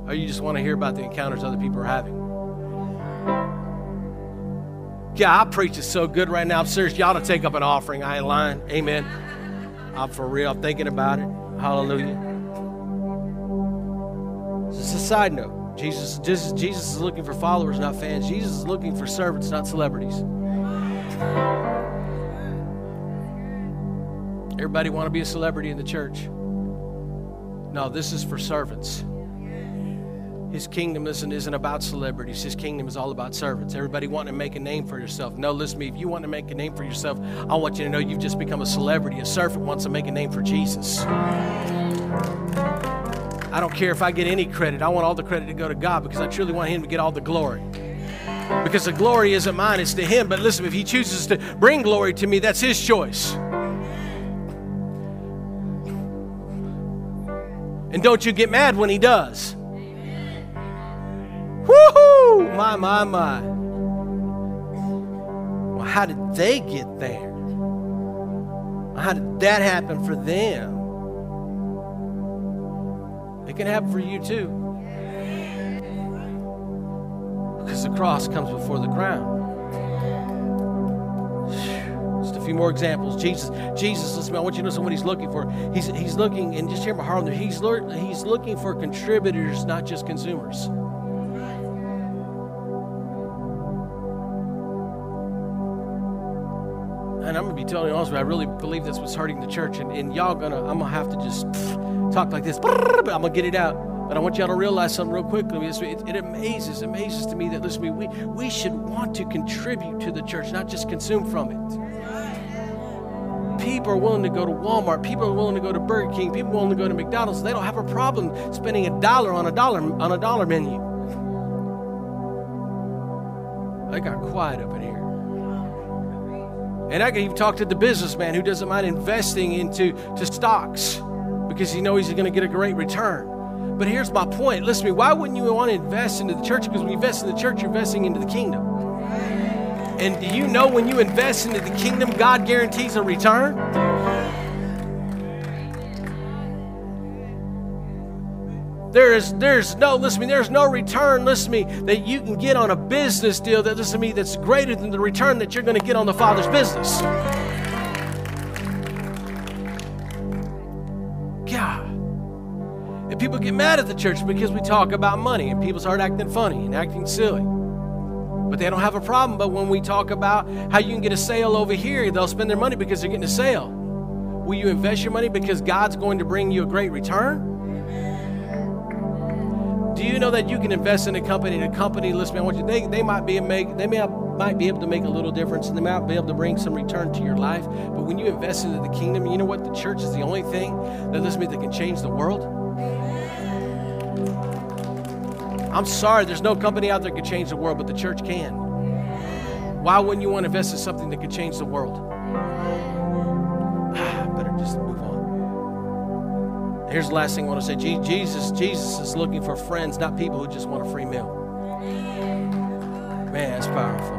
Or you just want to hear about the encounters other people are having? Yeah, I preach is so good right now. I'm serious. Y'all to take up an offering. I ain't lying. Amen. I'm for real. I'm thinking about it. Hallelujah. Just a side note. Jesus, Jesus is looking for followers, not fans. Jesus is looking for servants, not celebrities. Everybody want to be a celebrity in the church? No, this is for servants. His kingdom isn't, isn't about celebrities. His kingdom is all about servants. Everybody wanting to make a name for yourself. No, listen to me. If you want to make a name for yourself, I want you to know you've just become a celebrity. A servant wants to make a name for Jesus. I don't care if I get any credit. I want all the credit to go to God because I truly want Him to get all the glory. Because the glory isn't mine, it's to Him. But listen, if He chooses to bring glory to me, that's His choice. And don't you get mad when He does. Woohoo! My, my, my. Well, how did they get there? How did that happen for them? It can happen for you too. Because the cross comes before the crown. Just a few more examples. Jesus, Jesus, listen, I want you to know what he's looking for. He's, he's looking, and just hear my heart on there, he's, he's looking for contributors, not just consumers. And I'm gonna be telling you I really believe that's what's hurting the church, and, and y'all gonna, I'm gonna have to just talk like this, but I'm gonna get it out. But I want y'all to realize something real quickly. It, it amazes, amazes to me that listen to me, we, we should want to contribute to the church, not just consume from it. People are willing to go to Walmart. People are willing to go to Burger King. People are willing to go to McDonald's. They don't have a problem spending a dollar on a dollar on a dollar menu. I got quiet up in here. And I can even talk to the businessman who doesn't mind investing into to stocks because he knows he's going to get a great return. But here's my point. Listen to me. Why wouldn't you want to invest into the church? Because when you invest in the church, you're investing into the kingdom. And do you know when you invest into the kingdom, God guarantees a return? There is there's no listen to me, there's no return, listen to me, that you can get on a business deal that listen to me that's greater than the return that you're going to get on the Father's business. God. And people get mad at the church because we talk about money and people start acting funny and acting silly. But they don't have a problem. But when we talk about how you can get a sale over here, they'll spend their money because they're getting a sale. Will you invest your money because God's going to bring you a great return? Do you know that you can invest in a company and a company, listen, I want you, they, they might be make, they may have, might be able to make a little difference and they might be able to bring some return to your life. But when you invest into the kingdom, you know what? The church is the only thing that listen me that can change the world. I'm sorry, there's no company out there that can change the world, but the church can. Why wouldn't you want to invest in something that could change the world? Here's the last thing I want to say. Jesus, Jesus is looking for friends, not people who just want a free meal. Man, that's powerful.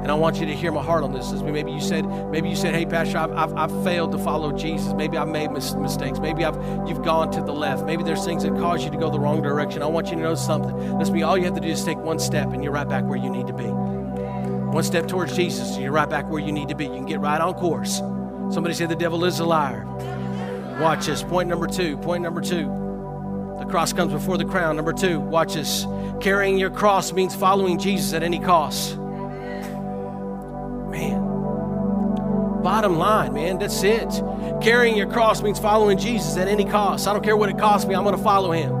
And I want you to hear my heart on this. Maybe you said, maybe you said, "Hey, Pastor, I've, I've, I've failed to follow Jesus. Maybe I've made mis- mistakes. Maybe I've you've gone to the left. Maybe there's things that cause you to go the wrong direction." I want you to know something. Listen, me. All you have to do is take one step, and you're right back where you need to be. One step towards Jesus, and you're right back where you need to be. You can get right on course. Somebody said the devil is a liar. Watch this. Point number two. Point number two. The cross comes before the crown. Number two, watch this. Carrying your cross means following Jesus at any cost. Man. Bottom line, man, that's it. Carrying your cross means following Jesus at any cost. I don't care what it costs me, I'm going to follow him.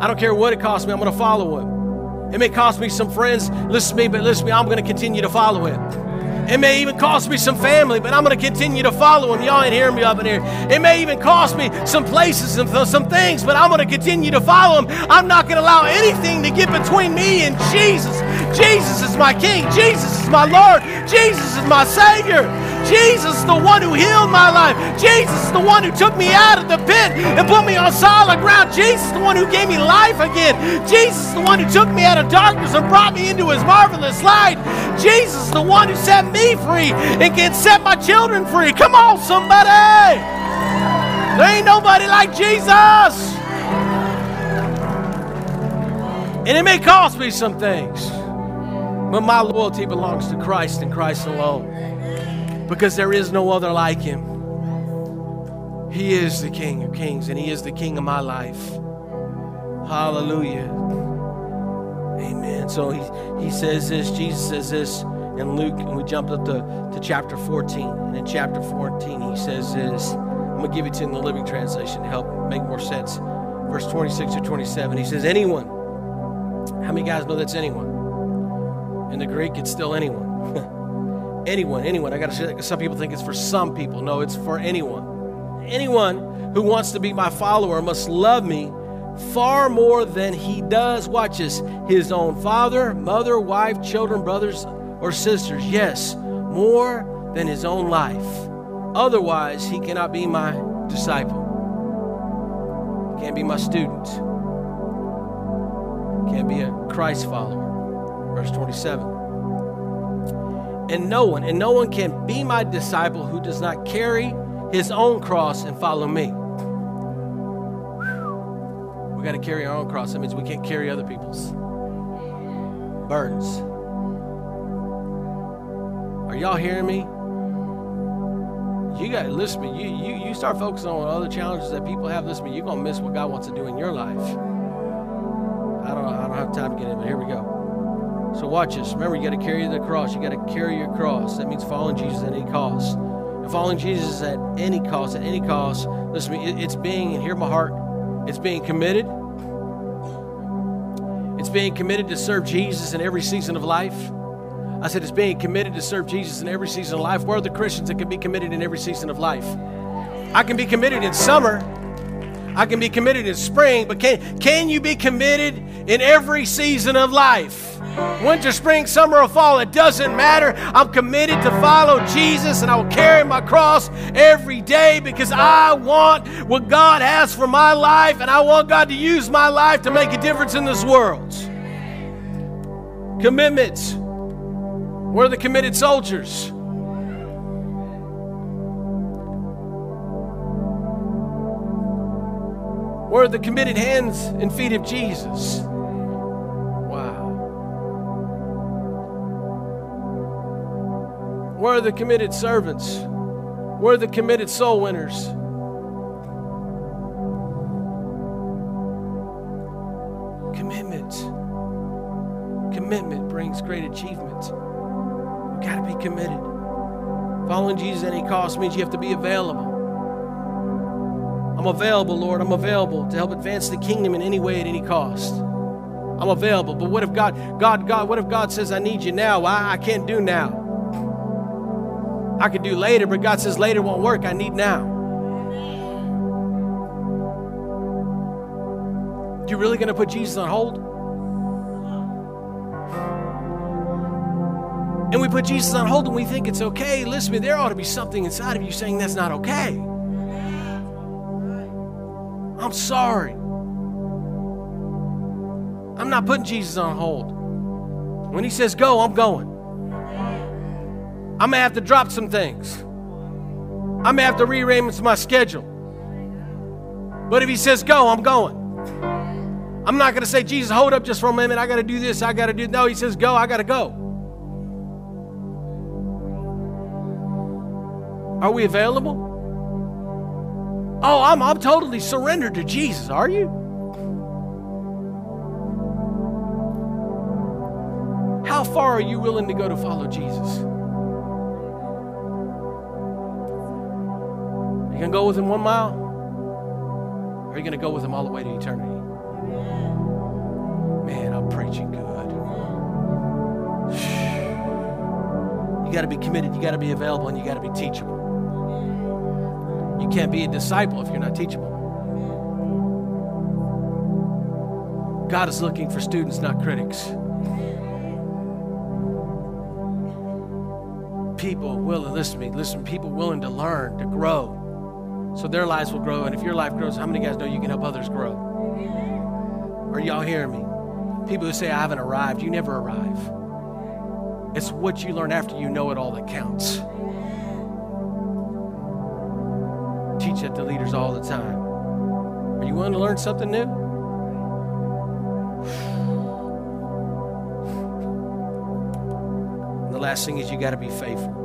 I don't care what it costs me, I'm going to follow him. It may cost me some friends, listen to me, but listen to me, I'm going to continue to follow him. It may even cost me some family, but I'm going to continue to follow him. Y'all ain't hearing me up in here. It may even cost me some places and some things, but I'm going to continue to follow him. I'm not going to allow anything to get between me and Jesus. Jesus is my King. Jesus is my Lord. Jesus is my Savior. Jesus the one who healed my life. Jesus the one who took me out of the pit and put me on solid ground. Jesus the one who gave me life again. Jesus the one who took me out of darkness and brought me into his marvelous light. Jesus the one who set me free and can set my children free. Come on, somebody. There ain't nobody like Jesus. And it may cost me some things, but my loyalty belongs to Christ and Christ alone because there is no other like him. He is the King of kings and he is the King of my life. Hallelujah. Amen. So he, he says this, Jesus says this in Luke, and we jump up to, to chapter 14. And in chapter 14, he says this. I'm going to give it to you in the Living Translation to help make more sense. Verse 26 to 27, he says, Anyone. How many guys know that's anyone? In the Greek, it's still anyone. anyone, anyone. I got to say, some people think it's for some people. No, it's for anyone. Anyone who wants to be my follower must love me far more than he does, watch this, his own father, mother, wife, children, brothers, or sisters. Yes, more than his own life. Otherwise, he cannot be my disciple. Can't be my student. Can't be a Christ follower. Verse 27. And no one, and no one can be my disciple who does not carry his own cross and follow me. We got to carry our own cross. That means we can't carry other people's burdens. Are y'all hearing me? You got listen to me. You, you, you start focusing on other challenges that people have. Listen to me. You're going to miss what God wants to do in your life. I don't, I don't have time to get in, but here we go. So watch this. Remember, you got to carry the cross. You got to carry your cross. That means following Jesus at any cost. And following Jesus at any cost, at any cost, listen to me, it's being, and hear my heart, it's being committed. It's being committed to serve Jesus in every season of life. I said it's being committed to serve Jesus in every season of life. Where are the Christians that can be committed in every season of life? I can be committed in summer. I can be committed in spring, but can, can you be committed in every season of life? Winter, spring, summer, or fall, it doesn't matter. I'm committed to follow Jesus and I will carry my cross every day because I want what God has for my life and I want God to use my life to make a difference in this world. Commitments. Where are the committed soldiers? Where are the committed hands and feet of Jesus? Wow. Where are the committed servants? Where are the committed soul winners? Commitment. Commitment brings great achievement. You've got to be committed. Following Jesus at any cost means you have to be available. I'm available, Lord. I'm available to help advance the kingdom in any way at any cost. I'm available. But what if God, God, God, what if God says, I need you now? I, I can't do now. I could do later, but God says later won't work. I need now. You really going to put Jesus on hold? And we put Jesus on hold and we think it's okay. Listen to me, there ought to be something inside of you saying that's not okay. I'm sorry. I'm not putting Jesus on hold. When he says go, I'm going. I may have to drop some things. I may have to rearrange my schedule. But if he says go, I'm going. I'm not going to say, Jesus, hold up just for a minute. I got to do this. I got to do. No, he says go. I got to go. Are we available? Oh, I'm, I'm totally surrendered to Jesus. Are you? How far are you willing to go to follow Jesus? You going to go with him one mile? Or are you going to go with him all the way to eternity? Man, I'm preaching good. You got to be committed, you got to be available, and you got to be teachable. You can't be a disciple if you're not teachable. God is looking for students, not critics. People willing, listen to me, listen, people willing to learn, to grow so their lives will grow. And if your life grows, how many guys know you can help others grow? Are y'all hearing me? People who say, I haven't arrived, you never arrive. It's what you learn after you know it all that counts. To leaders all the time. Are you willing to learn something new? the last thing is you got to be faithful.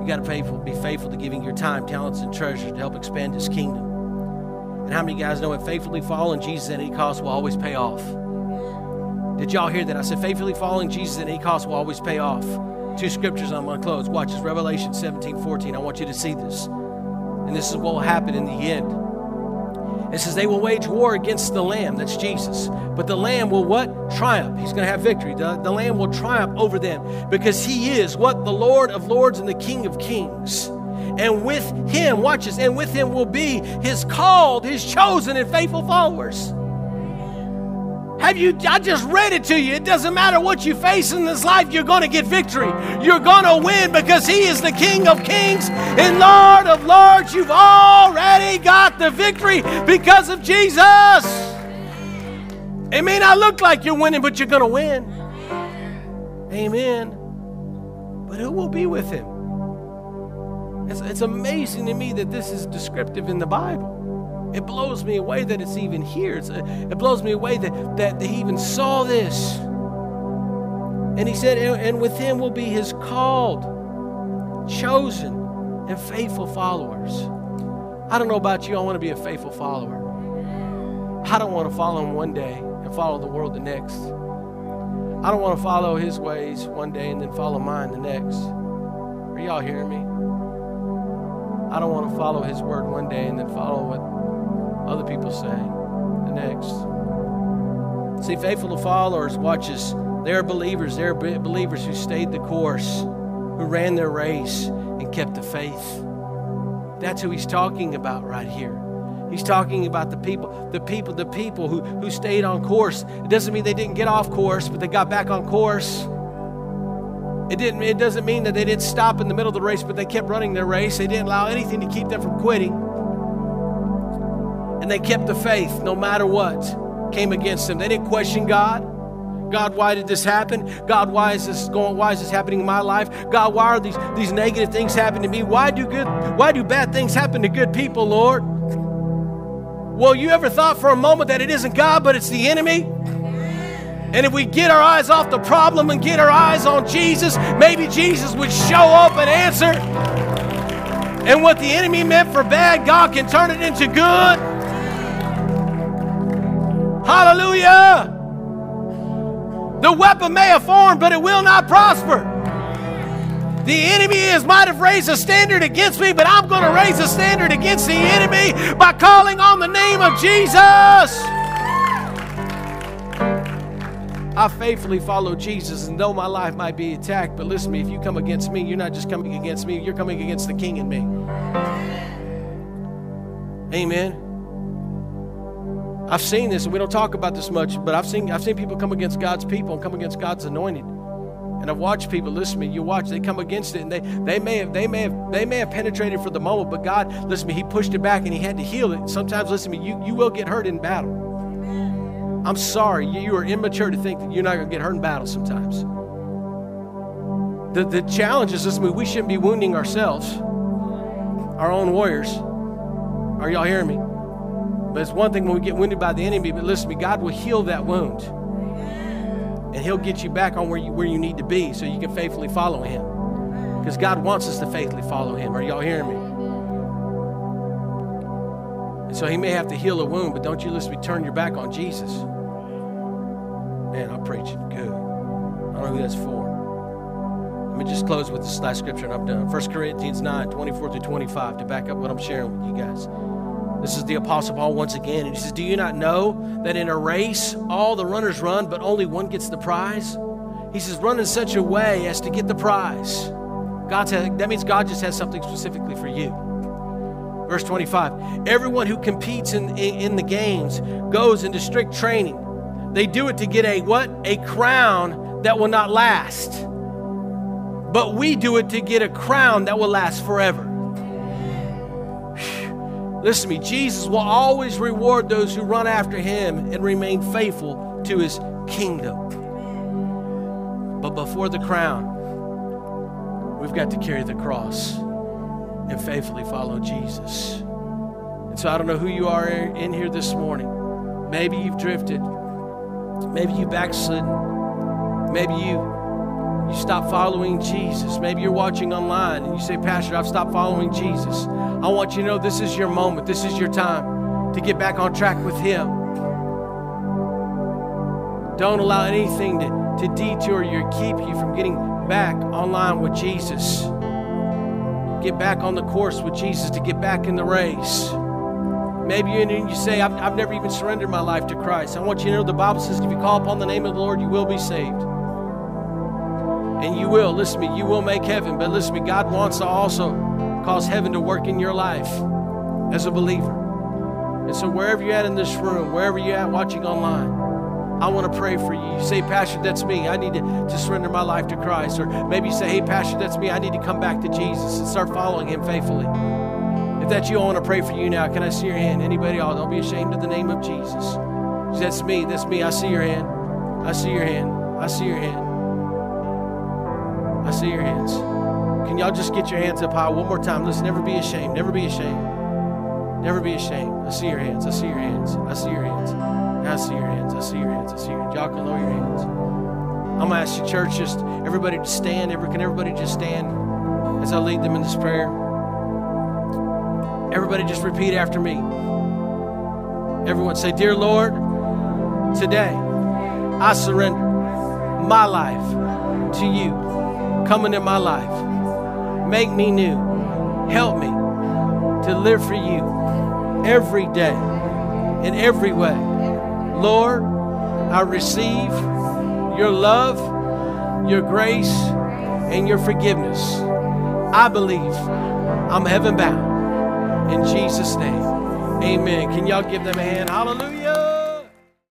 You got to faithful, be faithful to giving your time, talents, and treasures to help expand His kingdom. And how many guys know it? Faithfully following Jesus at any cost will always pay off. Did y'all hear that? I said, faithfully following Jesus at any cost will always pay off. Two scriptures I'm going to close. Watch this Revelation 17 14. I want you to see this. This is what will happen in the end. It says they will wage war against the Lamb, that's Jesus. But the Lamb will what? Triumph. He's going to have victory. The, the Lamb will triumph over them because he is what? The Lord of Lords and the King of Kings. And with him, watch this, and with him will be his called, his chosen, and faithful followers. Have you? I just read it to you. It doesn't matter what you face in this life, you're going to get victory. You're going to win because He is the King of Kings and Lord of Lords. You've already got the victory because of Jesus. It may not look like you're winning, but you're going to win. Amen. But who will be with him? It's, it's amazing to me that this is descriptive in the Bible. It blows me away that it's even here. It's, uh, it blows me away that, that he even saw this. And he said, and with him will be his called, chosen, and faithful followers. I don't know about you, I want to be a faithful follower. I don't want to follow him one day and follow the world the next. I don't want to follow his ways one day and then follow mine the next. Are y'all hearing me? I don't want to follow his word one day and then follow what other people say the next. See, faithful followers watch watches. They're believers. They're believers who stayed the course, who ran their race and kept the faith. That's who he's talking about right here. He's talking about the people, the people, the people who, who stayed on course. It doesn't mean they didn't get off course, but they got back on course. It didn't it doesn't mean that they didn't stop in the middle of the race, but they kept running their race. They didn't allow anything to keep them from quitting. And they kept the faith no matter what came against them. They didn't question God. God, why did this happen? God, why is this going? Why is this happening in my life? God, why are these, these negative things happening to me? Why do good why do bad things happen to good people, Lord? Well, you ever thought for a moment that it isn't God, but it's the enemy? And if we get our eyes off the problem and get our eyes on Jesus, maybe Jesus would show up and answer. And what the enemy meant for bad, God can turn it into good. Hallelujah. The weapon may have formed, but it will not prosper. The enemy is might have raised a standard against me, but I'm going to raise a standard against the enemy by calling on the name of Jesus. I faithfully follow Jesus, and though my life might be attacked, but listen to me, if you come against me, you're not just coming against me, you're coming against the King in me. Amen. I've seen this, and we don't talk about this much, but I've seen I've seen people come against God's people and come against God's anointed. And I've watched people, listen to me, you watch, they come against it and they, they may have they may have they may have penetrated for the moment, but God, listen to me, He pushed it back and He had to heal it. Sometimes, listen to me, you, you will get hurt in battle. I'm sorry, you, you are immature to think that you're not gonna get hurt in battle sometimes. The the challenge is listen to me, we shouldn't be wounding ourselves, our own warriors. Are y'all hearing me? But it's one thing when we get wounded by the enemy, but listen to me, God will heal that wound. And He'll get you back on where you, where you need to be so you can faithfully follow Him. Because God wants us to faithfully follow Him. Are y'all hearing me? And so He may have to heal a wound, but don't you listen to me, turn your back on Jesus. Man, I'm preaching good. I don't know who that's for. Let me just close with this last scripture and I'm done. 1 Corinthians 9, 24 through 25 to back up what I'm sharing with you guys. This is the Apostle Paul once again. And he says, Do you not know that in a race all the runners run, but only one gets the prize? He says, Run in such a way as to get the prize. God's had, that means God just has something specifically for you. Verse 25 Everyone who competes in, in, in the games goes into strict training. They do it to get a what? A crown that will not last. But we do it to get a crown that will last forever. Listen to me, Jesus will always reward those who run after him and remain faithful to his kingdom. But before the crown, we've got to carry the cross and faithfully follow Jesus. And so I don't know who you are in here this morning. Maybe you've drifted. Maybe you backslidden. Maybe you you stop following Jesus. Maybe you're watching online and you say, Pastor, I've stopped following Jesus. I want you to know this is your moment, this is your time to get back on track with Him. Don't allow anything to, to detour you or keep you from getting back online with Jesus. Get back on the course with Jesus to get back in the race. Maybe you, you say, I've, I've never even surrendered my life to Christ. I want you to know the Bible says if you call upon the name of the Lord, you will be saved. And you will, listen to me, you will make heaven. But listen to me, God wants to also cause heaven to work in your life as a believer. And so, wherever you're at in this room, wherever you're at watching online, I want to pray for you. You say, Pastor, that's me. I need to, to surrender my life to Christ. Or maybe you say, Hey, Pastor, that's me. I need to come back to Jesus and start following Him faithfully. If that's you, I want to pray for you now. Can I see your hand? Anybody? Oh, don't be ashamed of the name of Jesus. That's me. That's me. I see your hand. I see your hand. I see your hand. I see your hands. Can y'all just get your hands up high one more time? Let's never be ashamed. Never be ashamed. Never be ashamed. I see your hands. I see your hands. I see your hands. I see your hands. I see your hands. I see your hands. Y'all can lower your hands. I'm gonna ask you, church, just everybody to stand. Every, can everybody just stand as I lead them in this prayer? Everybody just repeat after me. Everyone say, Dear Lord, today I surrender my life to you. Come into my life. Make me new. Help me to live for you every day in every way. Lord, I receive your love, your grace, and your forgiveness. I believe I'm heaven bound. In Jesus' name, amen. Can y'all give them a hand? Hallelujah.